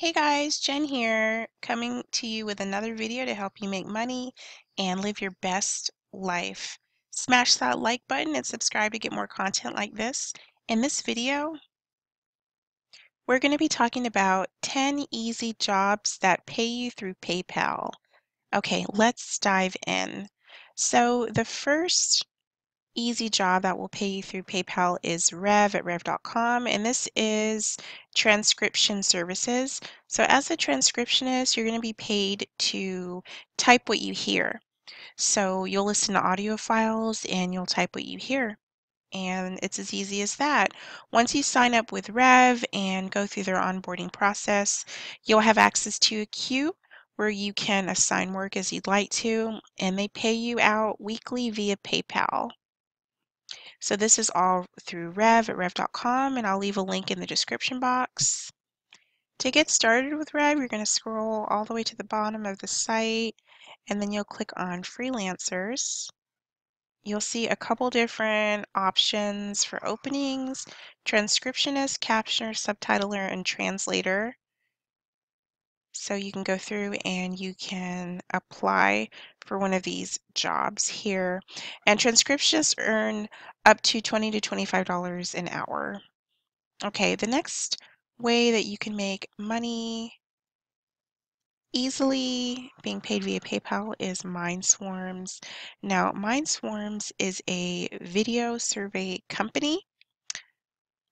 Hey guys, Jen here, coming to you with another video to help you make money and live your best life. Smash that like button and subscribe to get more content like this. In this video, we're going to be talking about 10 easy jobs that pay you through PayPal. Okay, let's dive in. So the first easy job that will pay you through PayPal is Rev at rev.com, and this is transcription services. So as a transcriptionist, you're going to be paid to type what you hear. So you'll listen to audio files and you'll type what you hear. And it's as easy as that. Once you sign up with Rev and go through their onboarding process, you'll have access to a queue where you can assign work as you'd like to, and they pay you out weekly via PayPal. So this is all through Rev at rev.com, and I'll leave a link in the description box. To get started with Rev, you're going to scroll all the way to the bottom of the site, and then you'll click on Freelancers. You'll see a couple different options for openings, transcriptionist, captioner, subtitler, and translator. So you can go through and you can apply for one of these jobs here. And transcriptionists earn up to 20 to $25 an hour. Okay, the next way that you can make money easily being paid via PayPal is MindSwarms. Now, MindSwarms is a video survey company.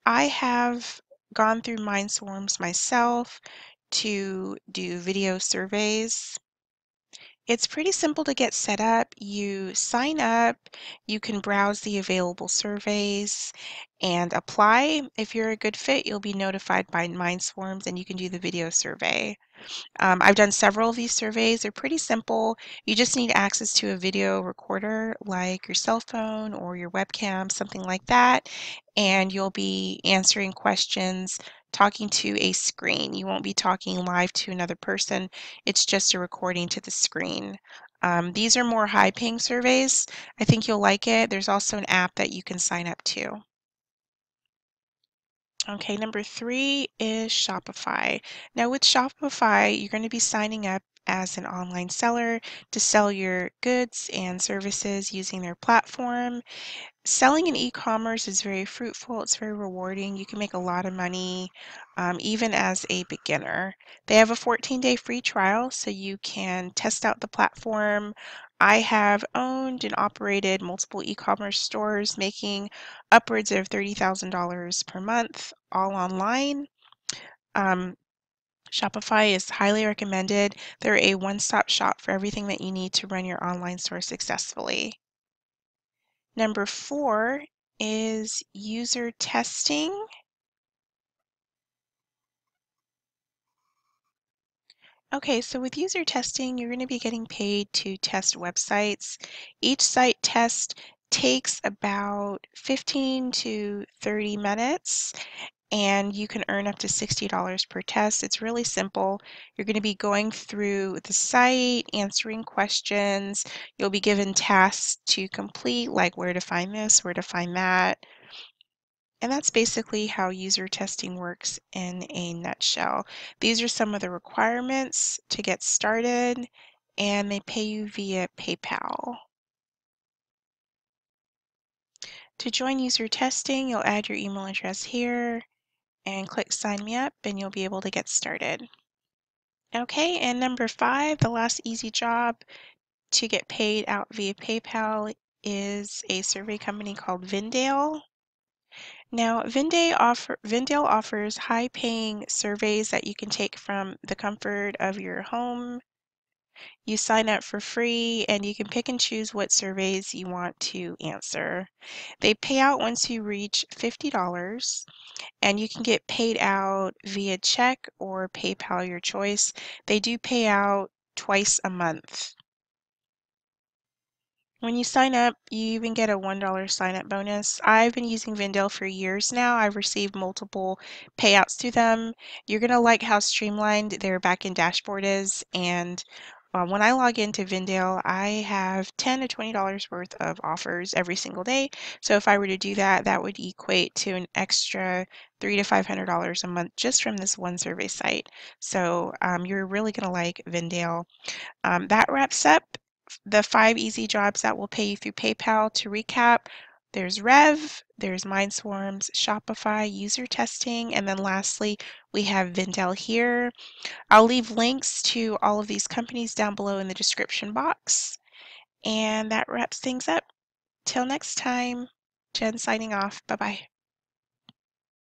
I have gone through MindSwarms myself to do video surveys. It's pretty simple to get set up. You sign up, you can browse the available surveys and apply. If you're a good fit, you'll be notified by MindSwarms and you can do the video survey. Um, I've done several of these surveys. They're pretty simple. You just need access to a video recorder like your cell phone or your webcam, something like that, and you'll be answering questions talking to a screen. You won't be talking live to another person. It's just a recording to the screen. Um, these are more high paying surveys. I think you'll like it. There's also an app that you can sign up to. Okay, number three is Shopify. Now with Shopify, you're going to be signing up as an online seller to sell your goods and services using their platform. Selling in e-commerce is very fruitful. It's very rewarding. You can make a lot of money um, even as a beginner. They have a 14-day free trial so you can test out the platform. I have owned and operated multiple e-commerce stores making upwards of $30,000 per month all online. Um, Shopify is highly recommended. They're a one-stop shop for everything that you need to run your online store successfully. Number four is user testing. Okay, so with user testing, you're going to be getting paid to test websites. Each site test takes about 15 to 30 minutes and you can earn up to $60 per test. It's really simple. You're going to be going through the site, answering questions. You'll be given tasks to complete, like where to find this, where to find that. And that's basically how user testing works in a nutshell. These are some of the requirements to get started, and they pay you via PayPal. To join user testing, you'll add your email address here and click sign me up and you'll be able to get started. Okay, and number five, the last easy job to get paid out via PayPal is a survey company called Vindale. Now, Vindale, offer, Vindale offers high-paying surveys that you can take from the comfort of your home. You sign up for free and you can pick and choose what surveys you want to answer. They pay out once you reach $50 and you can get paid out via check or PayPal, your choice. They do pay out twice a month. When you sign up, you even get a $1 sign up bonus. I've been using Vindale for years now. I've received multiple payouts to them. You're going to like how streamlined their backend dashboard is and uh, when I log into Vindale, I have 10 to $20 worth of offers every single day. So if I were to do that, that would equate to an extra three to $500 a month just from this one survey site. So um, you're really going to like Vindale. Um, that wraps up the five easy jobs that will pay you through PayPal. To recap, there's Rev, there's MindSwarms, Shopify, user testing, and then lastly, we have Vindale here. I'll leave links to all of these companies down below in the description box. And that wraps things up. Till next time, Jen signing off. Bye bye.